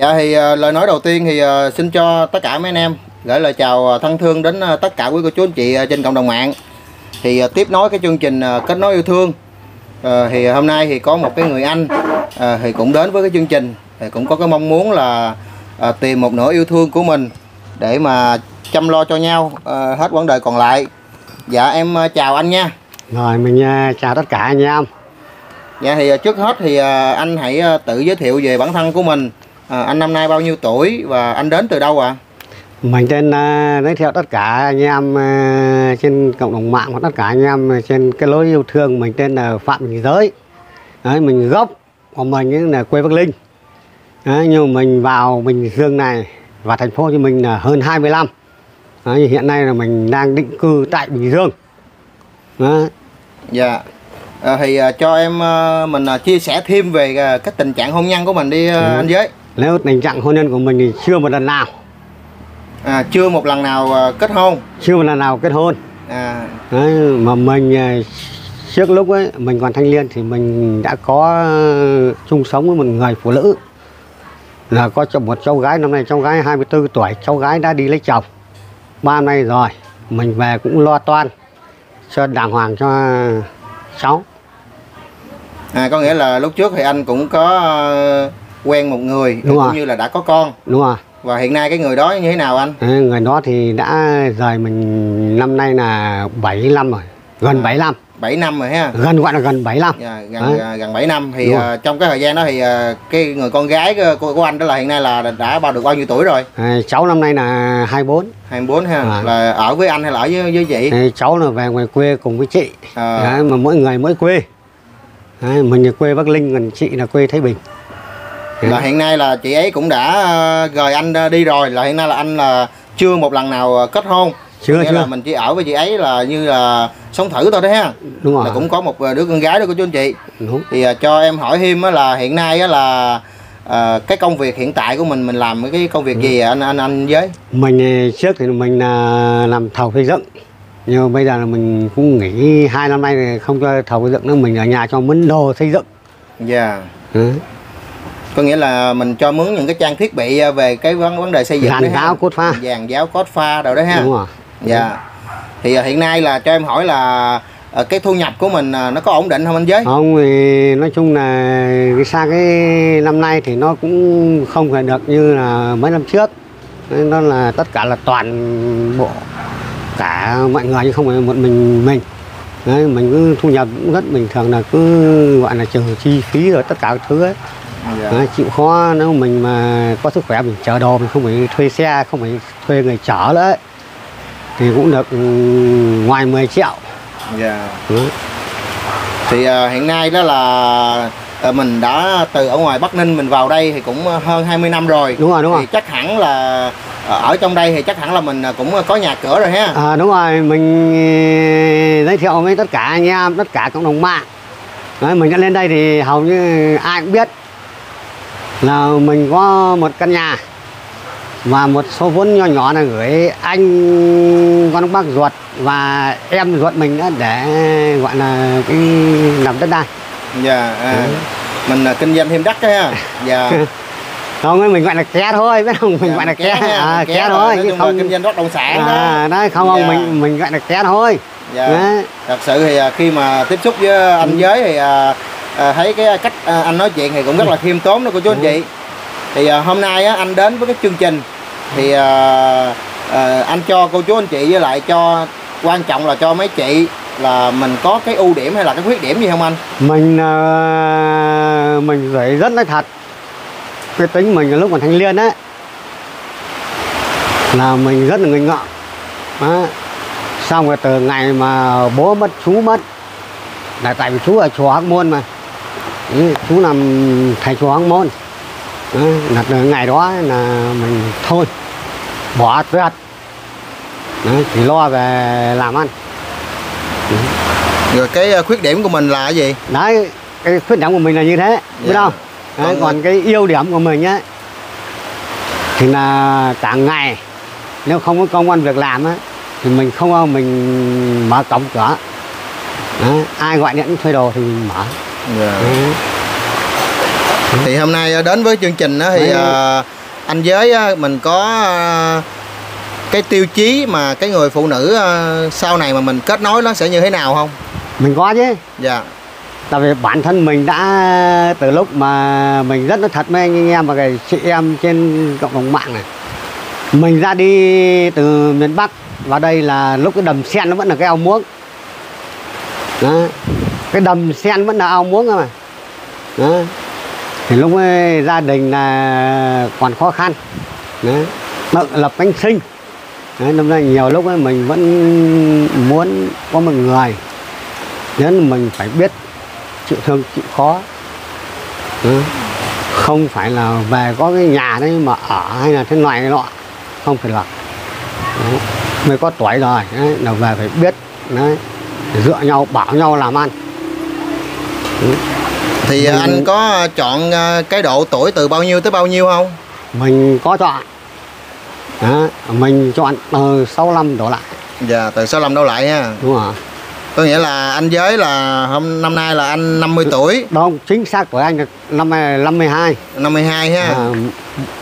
Dạ thì ờ, lời nói đầu tiên thì ờ, xin cho tất cả mấy anh em gửi lời chào ờ, thân thương đến tất cả quý cô chú anh chị trên cộng đồng mạng. Thì tiếp nối cái chương trình kết nối yêu thương. Thì hôm nay thì có một cái người anh thì cũng đến với cái chương trình thì cũng có cái mong muốn là tìm một nửa yêu thương của mình để mà chăm lo cho nhau hết quãng đời còn lại. Dạ em chào anh nha. Rồi mình chào tất cả anh em. Dạ thì trước hết thì anh hãy tự giới thiệu về bản thân của mình. Ờ, anh năm nay bao nhiêu tuổi và anh đến từ đâu ạ? Mình tên à, giới thiệu tất cả anh em à, trên cộng đồng mạng và tất cả anh em trên cái lối yêu thương mình tên là Phạm Bình Giới. Đấy, mình gốc của mình là quê Bắc Linh. Đấy, nhưng mình vào Bình Dương này và thành phố Hồ Chí Minh là hơn 20 năm. Đấy, hiện nay là mình đang định cư tại Bình Dương. Đấy. Dạ. Ờ, thì ờ, cho em mình chia sẻ thêm về cái tình trạng hôn nhân của mình đi Ừ. anh giới. Nếu tình trạng hôn nhân của mình thì chưa một lần nào, À, chưa một lần nào ờ, kết hôn. chưa một lần nào kết hôn. À, Đấy, mà mình à, trước lúc ấy mình còn thanh niên thì mình đã có ờ, chung sống với một người phụ nữ. Là có cho một cháu gái năm nay cháu gái 24 tuổi cháu gái đã đi lấy chồng. Ba năm nay rồi mình về cũng lo toan cho đàng hoàng cho cháu. À có nghĩa là lúc trước thì anh cũng có quen một người Đúng cũng rồi. như là đã có con đúng không và hiện nay cái người đó như thế nào anh? Đấy, người đó thì đã rời mình năm nay là 75 rồi gần À. 75 7 năm rồi ha. gần gọi là gần 75 Dạ, Đấy. gần ờ, gần 7 năm thì rồi. ờ, trong cái thời gian đó thì ờ, cái người con gái của, của anh đó là hiện nay là đã bao được bao nhiêu tuổi rồi? à, cháu năm nay là 24 24 ha. À. Là ở với anh hay là ở với với chị? Đấy, cháu là về ngoài quê cùng với chị Ờ. Đấy, mà mỗi người mỗi quê Đấy, mình là quê Bắc Linh còn chị là quê Thái Bình là hiện nay là chị ấy cũng đã ờ, rời anh ờ, đi rồi. Là hiện nay là anh là chưa một lần nào ờ, kết hôn. Chưa nghĩa là chưa. mình chỉ ở với chị ấy là như là sống thử thôi đấy ha. Đúng rồi. Là cũng có một đứa con gái đó của chú anh chị. Đúng. Thì cho em hỏi thêm á là hiện nay á là cái công việc hiện tại của mình mình làm cái công việc gì anh anh anh với. Mình trước thì mình là làm thầu xây dựng. Nhưng mà bây giờ là mình cũng nghỉ hai năm nay thì không cho thầu xây dựng nữa. Mình ở nhà cho mướn đồ xây dựng. Dạ. Đấy. Có nghĩa là mình cho mướn những cái trang thiết bị ờ, về cái vấn vấn đề xây dựng ha. giáo, cốt pha. dàn giáo cốt pha đâu đấy ha. Đúng rồi. Dạ. Thì ờ, hiện nay là cho em hỏi là ờ, cái thu nhập của mình nó có ổn định không anh giới? Không thì nói chung là cái sang cái năm nay thì nó cũng không phải được như là mấy năm trước. Nên nó là tất cả là toàn bộ cả mọi người chứ không phải một mình mình. Đấy, mình cứ thu nhập cũng rất bình thường là cứ gọi là trừ chi phí rồi tất cả các thứ ấy dạ. Đấy, chịu khó nếu mình mà có sức khỏe mình chở đồ mình không phải thuê xe không phải thuê người chở nữa thì cũng được ừ, ngoài 10 triệu dạ Đấy. thì ờ, hiện nay đó là ờ, mình đã từ ở ngoài Bắc Ninh mình vào đây thì cũng hơn 20 năm rồi đúng rồi đúng thì rồi chắc hẳn là ờ, ở trong đây thì chắc hẳn là mình cũng có nhà cửa rồi ha À, đúng rồi, mình giới thiệu với tất cả anh em, tất cả cộng đồng mạng. Đấy, mình đã lên đây thì hầu như ai cũng biết là mình có một căn nhà và một số vốn nhỏ nhỏ là gửi anh con bác ruột và em ruột mình để gọi là cái làm đất đai. dạ à, Ừ. mình ờ, kinh doanh thêm đất đấy ha dạ Không, mình gọi là ké thôi, biết không? Mình Dạ, gọi là ké, ha, à, ké ké thôi, chứ là không. kinh doanh bất động sản đó À, đấy, không không, Dạ. mình mình gọi là ké thôi. dạ. Đấy. thật sự thì à, khi mà tiếp xúc với anh Ừ. giới thì à, à, thấy cái cách à, anh nói chuyện thì cũng rất là khiêm tốn đó cô chú anh chị. Thì à, hôm nay á, anh đến với cái chương trình. Thì à, à, anh cho cô chú anh chị với lại cho quan trọng là cho mấy chị là mình có cái ưu điểm hay là cái khuyết điểm gì không anh? Mình ờ, mình phải rất là thật. Cái tính mình lúc còn thanh niên á là mình rất là nghịch ngợm đó. xong rồi từ ngày mà bố mất chú mất là tại vì chú ở chùa Hóc Môn mà chú làm thầy chùa Hóc Môn. Là từ ngày đó là mình thôi bỏ tuyệt chỉ lo về làm ăn. Rồi cái à, khuyết điểm của mình là cái gì? Đấy cái khuyết điểm của mình là như thế biết Dạ. không? Đấy, Còn- cái ưu điểm của mình á thì là cả ngày nếu không có công an việc làm á thì mình không có mình mở cổng cửa. Đấy, ai gọi điện thuê đồ thì mình mở Dạ. đấy. thì hôm nay ờ, đến với chương trình đó thì ờ, anh giới á, mình có ờ, cái tiêu chí mà cái người phụ nữ ờ, sau này mà mình kết nối nó sẽ như thế nào không mình có chứ dạ tại vì bản thân mình đã từ lúc mà mình rất nói thật với anh em và cái chị em trên cộng đồng mạng này mình ra đi từ miền Bắc vào đây là lúc cái đầm sen nó vẫn là cái ao muống đó cái đầm sen vẫn là ao muống mà. Đó. thì lúc ấy gia đình là còn khó khăn. Đó. Tự lập bánh sinh. Đấy, năm nay nhiều lúc ấy mình vẫn muốn có một người. Nên mình phải biết chịu thương chịu khó. Đó. không phải là về có cái nhà đấy mà ở hay là thế này nọ. Không phải là. Đấy. mới có tuổi rồi. Đấy, là về phải biết. Đấy. Dựa nhau bảo nhau làm ăn thì ờ, Ừ. anh có chọn ờ, cái độ tuổi từ bao nhiêu tới bao nhiêu không? Mình có chọn. Đó, mình chọn từ 65 đổ lại. Dạ từ 65 đổ lại ha. Đúng rồi. Có nghĩa là anh giới là hôm năm nay là anh 50 tuổi. Đúng chính xác của anh là năm 52 52 ha. À,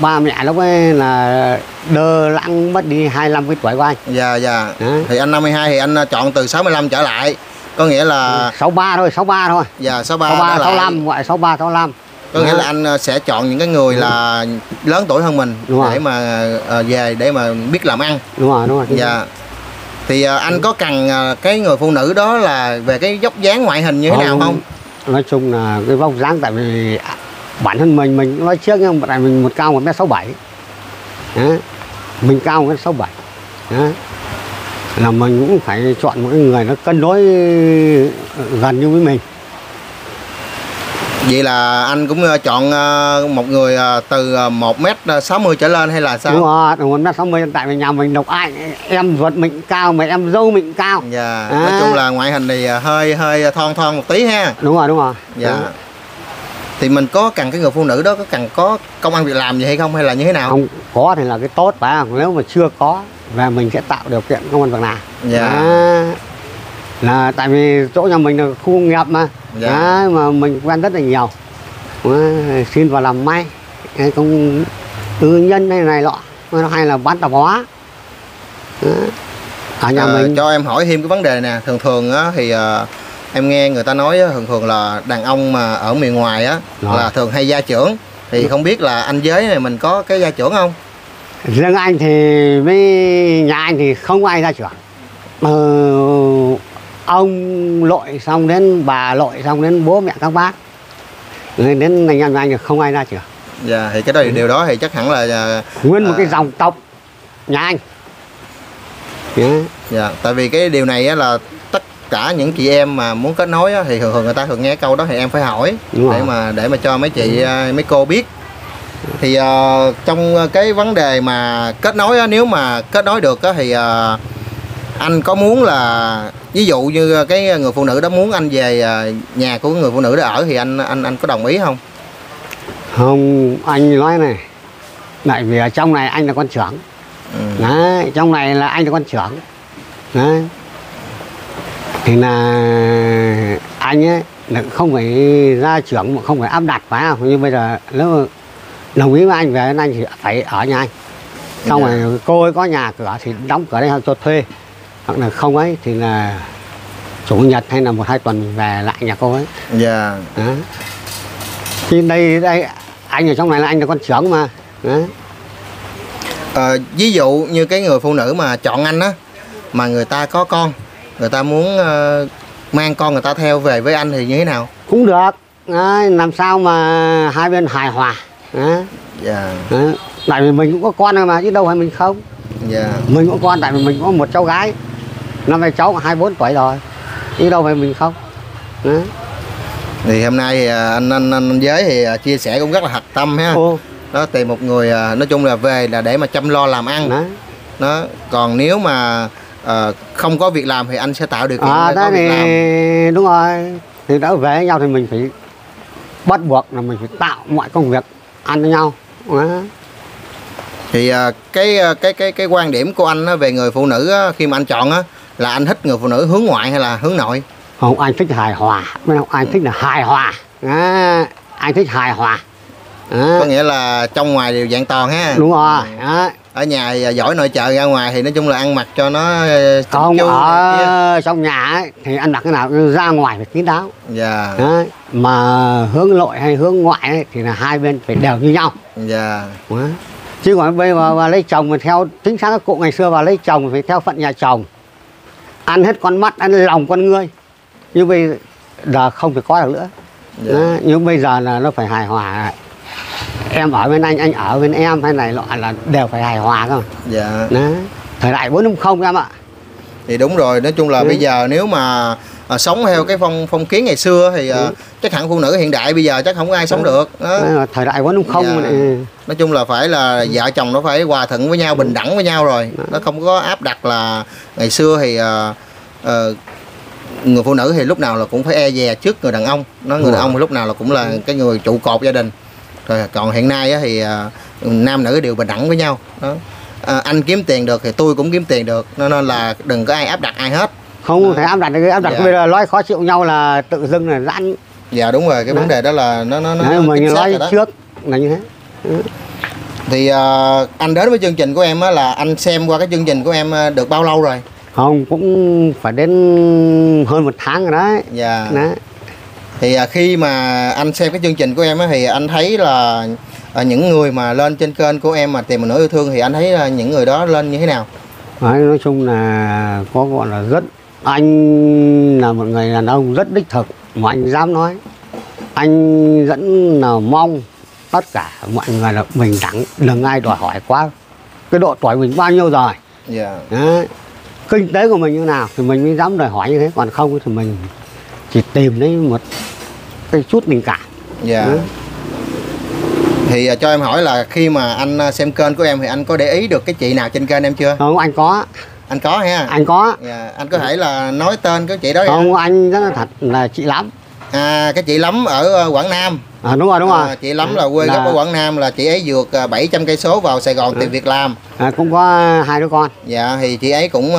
ba mẹ lúc ấy là đơ lãng mất đi 25 cái tuổi của anh. Dạ dạ. Đó. thì anh 52 thì anh ờ, chọn từ 65 trở lại có nghĩa là 63 thôi 63 thôi. Dạ 63 63 trở lại 65 gọi 63 65 có nghĩa là anh ờ, sẽ chọn những cái người là lớn tuổi hơn mình Đúng rồi. để mà ờ, về để mà biết làm ăn. Đúng rồi đúng rồi dạ. thì ờ, anh có cần cái người phụ nữ đó là về cái dốc dáng ngoại hình như thế nào không. nói chung là cái vóc dáng tại vì bản thân mình mình nói trước nhưng tại mình một cao một mét sáu bảy. Mình cao một mét sáu bảy là mình cũng phải chọn một cái người nó cân đối gần như với mình. Vậy là anh cũng ờ, chọn ờ, một người ờ, từ 1m60 trở lên hay là sao? Đúng rồi sáu mươi tại vì nhà mình độc ai em ruột mình cao mà em dâu mình cao. Dạ À. nói chung là ngoại hình thì ờ, hơi hơi thon thon một tí ha. Đúng rồi đúng rồi. Dạ. Đó. thì mình có cần cái người phụ nữ đó có cần có công ăn việc làm gì hay không hay là như thế nào? Không có thì là cái tốt phải không nếu mà chưa có và mình sẽ tạo điều kiện công an việc làm. Dạ. Đó. là tại vì chỗ nhà mình là khu công nghiệp mà. Dạ. Đó, mà mình quen rất là nhiều. Đó, xin vào làm may. Hay công tư nhân hay này nọ. Hay là bán tạp hóa. Đó. ở nhà Ờ, mình cho em hỏi thêm cái vấn đề nè. Thường thường á thì ờ, em nghe người ta nói á, thường thường là đàn ông mà ở miền ngoài á là thường hay gia trưởng. Thì không biết là anh giới này mình có cái gia trưởng không riêng anh thì với nhà anh thì không ai ra trưởng ờ, ông lội xong đến bà lội xong đến bố mẹ các bác. Rồi đến anh em anh thì không ai ra trưởng dạ thì cái đó điều đó thì chắc hẳn là ờ, nguyên một À. cái dòng tộc nhà anh. Dạ. dạ tại vì cái điều này là tất cả những chị em mà muốn kết nối thì thường thường người ta thường nghe câu đó thì em phải hỏi để mà để mà cho mấy chị ờ, mấy cô biết thì ờ, trong cái vấn đề mà kết nối á, nếu mà kết nối được á, thì ờ, anh có muốn là ví dụ như cái người phụ nữ đó muốn anh về ờ, nhà của người phụ nữ đó ở thì anh anh anh có đồng ý không không anh nói này tại vì ở trong này anh là con trưởng ừ. Đấy, trong này là anh là con trưởng Đấy. thì là anh ấy không phải ra trưởng mà không phải áp đặt phải không như bây giờ nếu đồng ý với anh về anh thì phải ở nhà anh. Xong Dạ. rồi cô ấy có nhà cửa thì đóng cửa đây hoặc cho thuê. Hoặc là không ấy thì là chủ nhật hay là một hai tuần mình về lại nhà cô ấy. Dạ. Đó. thì đây đây anh ở trong này là anh là con trưởng mà. Đó. Ờ, ví dụ như cái người phụ nữ mà chọn anh á mà người ta có con người ta muốn ờ, mang con người ta theo về với anh thì như thế nào? Cũng được. Đấy, làm sao mà hai bên hài hòa Đấy. dạ. Đấy. tại vì mình cũng có con mà chứ đâu phải mình không. Dạ. Mình có con tại vì mình có một cháu gái. Năm nay cháu 24 tuổi rồi chứ đâu phải mình không. Đấy. thì hôm nay thì, à, anh anh anh, giới thì à, chia sẻ cũng rất là thật tâm ha. Ô, đó tìm một người à, nói chung là về là để mà chăm lo làm ăn. Đấy. đó còn nếu mà ờ, không có việc làm thì anh sẽ tạo điều kiện à để có thế việc làm. thì đúng rồi. Thì đã về với nhau thì mình phải bắt buộc là mình phải tạo mọi công việc ăn với nhau. Đấy. thì à, cái à, cái cái cái quan điểm của anh về người phụ nữ khi mà anh chọn á là anh thích người phụ nữ hướng ngoại hay là hướng nội? Không anh thích hài hòa. Anh thích là hài hòa. À, anh thích hài hòa Đó. có nghĩa là trong ngoài đều dạng toàn ha đúng rồi đó. ở nhà thì giỏi nội trợ ra ngoài thì nói chung là ăn mặc cho nó ờ, không chu này kia. ở trong nhà ấy, thì ăn mặc cái nào ra ngoài phải kín đáo dạ Đấy. mà hướng nội hay hướng ngoại ấy, thì là hai bên phải đều như nhau dạ Đấy. chứ còn bây giờ vào lấy chồng mà theo chính xác các cụ ngày xưa vào lấy chồng phải theo phận nhà chồng ăn hết con mắt ăn lòng con ngươi nhưng bây giờ không thể có được nữa dạ Đấy. nhưng bây giờ là nó phải hài hòa em ở bên anh anh ở bên em hay này nọ là đều phải hài hòa cơ dạ. Đấy. thời đại 450 em ạ. Thì đúng rồi nói chung là Ừ. bây giờ nếu mà à, sống theo cái phong phong kiến ngày xưa thì à, chắc hẳn phụ nữ hiện đại bây giờ chắc không có ai sống được đó. Là thời đại 450 Dạ. mà lại- nói chung là phải là vợ chồng nó phải hòa thuận với nhau bình đẳng với nhau rồi. Nó không có áp đặt là ngày xưa thì à, ờ, người phụ nữ thì lúc nào là cũng phải e dè trước người đàn ông. Nó người Đúng đàn ông thì lúc nào là cũng là cái người trụ cột gia đình rồi còn hiện nay á thì à, nam nữ đều bình đẳng với nhau. Đó. À, anh kiếm tiền được thì tôi cũng kiếm tiền được nên là đừng có ai áp đặt ai hết. Không thể áp đặt áp đặt Dạ. bây giờ nói khó chịu nhau là tự dưng là giãn dạ đúng rồi cái Đấy. vấn đề đó là nó nó nó Đấy, chính xác nói đó. trước là như thế. Thì à, anh đến với chương trình của em á là anh xem qua cái chương trình của em à, được bao lâu rồi? Không cũng phải đến hơn một tháng rồi đấy. Dạ. Đấy thì à, khi mà anh xem cái chương trình của em á thì anh thấy là à, những người mà lên trên kênh của em mà tìm một nửa yêu thương thì anh thấy là những người đó lên như thế nào? Đấy, nói chung là có gọi là rất anh là một người đàn ông rất đích thực mà anh dám nói. Anh vẫn là mong tất cả mọi người là bình đẳng đừng ai đòi hỏi quá cái độ tuổi mình bao nhiêu rồi. Dạ. Đấy. kinh tế của mình như nào thì mình mới dám đòi hỏi như thế còn không thì mình chỉ tìm lấy một cái chút tình cảm dạ. Thì à, cho em hỏi là khi mà anh à, xem kênh của em thì anh có để ý được cái chị nào trên kênh em chưa? Không anh có. Anh có ha? Anh có. Dạ anh có thể là nói tên cái chị đó không không anh rất là thật là chị lắm. À cái chị lắm ở à, quảng nam à, đúng rồi đúng rồi. À, chị lắm là quê Là- gốc ở quảng nam là chị ấy vượt à, 700 cây số vào sài gòn tìm việc làm. À, cũng có hai đứa con. Dạ thì chị ấy cũng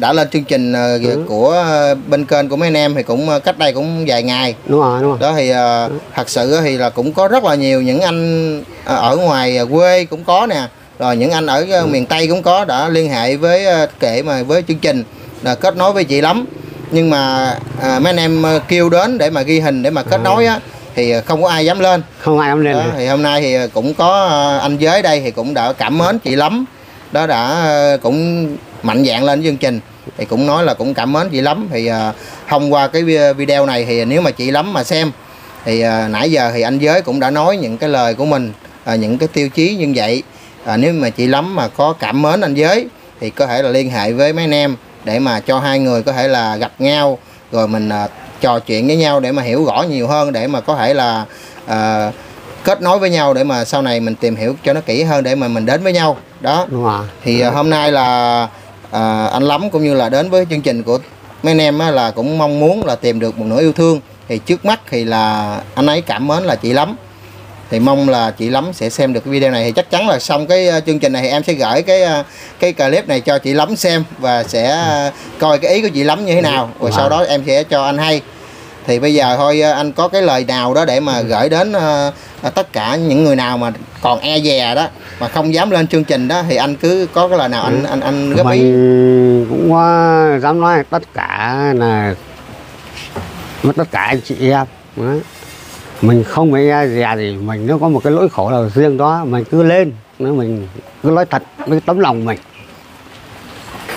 đã lên chương trình Ừ. của bên kênh của mấy anh em thì cũng cách đây cũng vài ngày. đúng rồi đúng rồi. Đó thì ờ, thật sự thì là cũng có rất là nhiều những anh ở ngoài quê cũng có nè. Rồi những anh ở ờ, miền Tây cũng có đã liên hệ với kệ mà với chương trình là kết nối với chị lắm. Nhưng mà à, mấy anh em kêu đến để mà ghi hình để mà kết nối á thì không có ai dám lên. không ai dám lên Đó, thì hôm nay thì cũng có ờ, anh giới đây thì cũng đã cảm mến chị lắm. Đó đã ờ, cũng mạnh dạng lên chương trình thì cũng nói là cũng cảm mến chị lắm. Thì ờ, thông qua cái vi- video này thì nếu mà chị lắm mà xem thì ờ, nãy giờ thì anh giới cũng đã nói những cái lời của mình ờ, những cái tiêu chí như vậy. Ờ, nếu mà chị lắm mà có cảm mến anh giới thì có thể là liên hệ với mấy anh em để mà cho hai người có thể là gặp nhau rồi mình ờ, trò chuyện với nhau để mà hiểu rõ nhiều hơn để mà có thể là ờ, kết nối với nhau để mà sau này mình tìm hiểu cho nó kỹ hơn để mà mình đến với nhau. Đó. Đúng rồi. Thì à, hôm nay là à, anh lắm cũng như là đến với chương trình của mấy anh em á, là cũng mong muốn là tìm được một nửa yêu thương. Thì trước mắt thì là anh ấy cảm mến là chị lắm thì mong là chị lắm sẽ xem được cái video này. Thì chắc chắn là xong cái à, chương trình này thì em sẽ gửi cái à, cái clip này cho chị lắm xem và sẽ à, coi cái ý của chị lắm như thế nào. Rồi sau đó em sẽ cho anh hay. Thì bây giờ thôi anh có cái lời nào đó để mà gửi đến tất cả những người nào mà còn e dè đó mà không dám lên chương trình đó thì anh cứ có cái lời nào anh anh anh góp ý. cũng có dám nói tất cả là với tất cả anh chị em. Đấy. Mình không phải dè gì mình nếu có một cái lỗi khổ nào riêng đó mình cứ lên nếu mình cứ nói thật với tấm lòng mình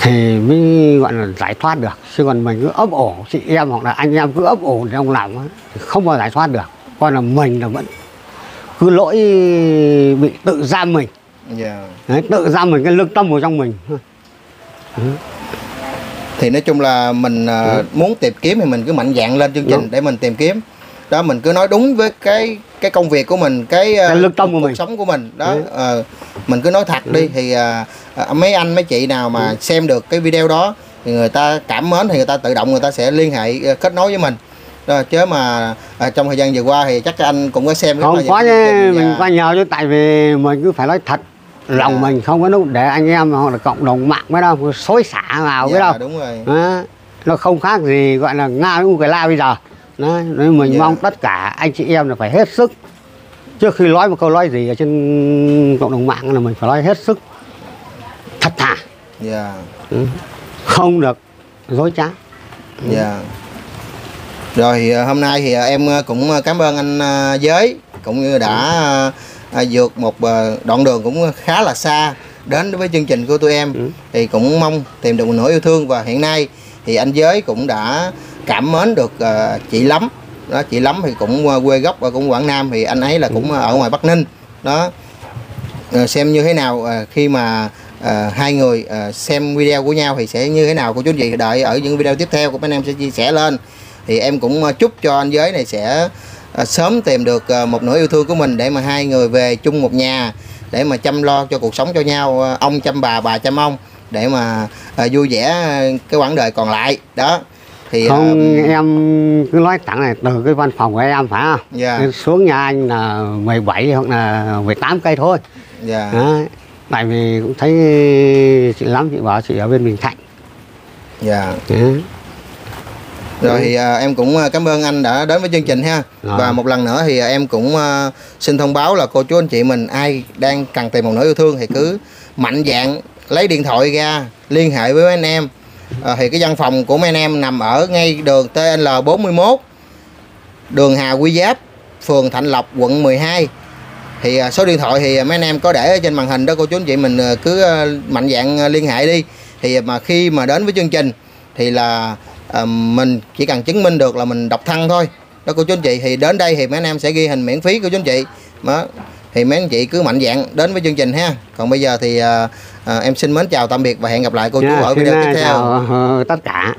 thì mới gọi là giải thoát được. Chứ còn mình cứ ấp ổ chị em hoặc là anh em cứ ấp ổ trong lòng không bao giải thoát được. Còn là mình là vẫn cứ lỗi bị tự giam mình. Dạ. Đấy, tự giam mình cái lương tâm vào trong mình. Thì nói chung là mình à, muốn tìm kiếm thì mình cứ mạnh dạn lên chương trình Đúng. để mình tìm kiếm đó mình cứ nói đúng với cái cái công việc của mình cái, à, Cái lương tâm của cuộc mình. sống của mình. Đó Ừ. ờ, mình cứ nói thật đi. Thì à, à, mấy anh mấy chị nào mà xem được cái video đó thì người ta cảm mến thì người ta tự động người ta sẽ liên hệ à, kết nối với mình. Đó, chứ mà à, trong thời gian vừa qua thì chắc các anh cũng có xem không có chứ trình mình qua nhờ chứ tại vì mình cứ phải nói thật. Lòng Dạ. mình không có lúc để anh em hoặc là cộng đồng mạng với đâu xối xả vào với dạ, đâu. đúng rồi. Đó. nó không khác gì gọi là nga với ukraine bây giờ đó. nên mình Dạ. mong tất cả anh chị em là phải hết sức trước khi nói một câu nói gì ở trên cộng đồng mạng là mình phải nói hết sức thật thà dạ ừ. không được dối trá dạ rồi à, hôm nay thì à, em à, cũng cảm ơn anh giới cũng như đã vượt một đoạn đường cũng khá là xa đến với chương trình của tụi em Ừ. thì cũng mong tìm được một nửa yêu thương và hiện nay thì anh giới cũng đã cảm mến được à, chị lắm. Đó chị lắm thì cũng à, quê gốc ở cũng quảng nam thì anh ấy là cũng ở ngoài bắc ninh. Đó. Ờ, xem như thế nào khi mà à, hai người à, xem video của nhau thì sẽ như thế nào? Cô chú chị đợi ở những video tiếp theo của mấy anh em sẽ chia sẻ lên. Thì em cũng chúc cho anh giới này sẽ à, sớm tìm được à, một nửa yêu thương của mình để mà hai người về chung một nhà để mà chăm lo cho cuộc sống cho nhau à, ông chăm bà bà chăm ông để mà à, vui vẻ cái quãng đời còn lại. Đó thì không em cứ nói thẳng này từ cái văn phòng của em phải không dạ Em xuống nhà anh là 17 hoặc là 18 cây thôi dạ Đấy. tại vì cũng thấy chị lắm chị bảo chị ở bên Bình Thạnh dạ Đấy. Rồi thì à, em cũng à, cảm ơn anh đã đến với chương trình ha. Rồi. Và một lần nữa thì em cũng à, xin thông báo là cô chú anh chị mình ai đang cần tìm một nửa yêu thương thì cứ mạnh dạn lấy điện thoại ra liên hệ với anh em. À, thì cái văn phòng của mấy anh em nằm ở ngay đường TL41 đường Hà Quy Giáp, phường Thạnh Lộc, quận 12. Thì à, số điện thoại thì mấy anh em có để ở trên màn hình đó cô chú anh chị mình ờ, cứ mạnh dạng liên hệ đi. Thì mà khi mà đến với chương trình thì là à, mình chỉ cần chứng minh được là mình độc thân thôi đó cô chú anh chị thì đến đây thì mấy anh em sẽ ghi hình miễn phí của chú anh chị mà thì mấy anh chị cứ mạnh dạn đến với chương trình ha. Còn bây giờ thì à, à, em xin mến chào tạm biệt và hẹn gặp lại cô chú Nha, ở video tiếp theo. chào tất cả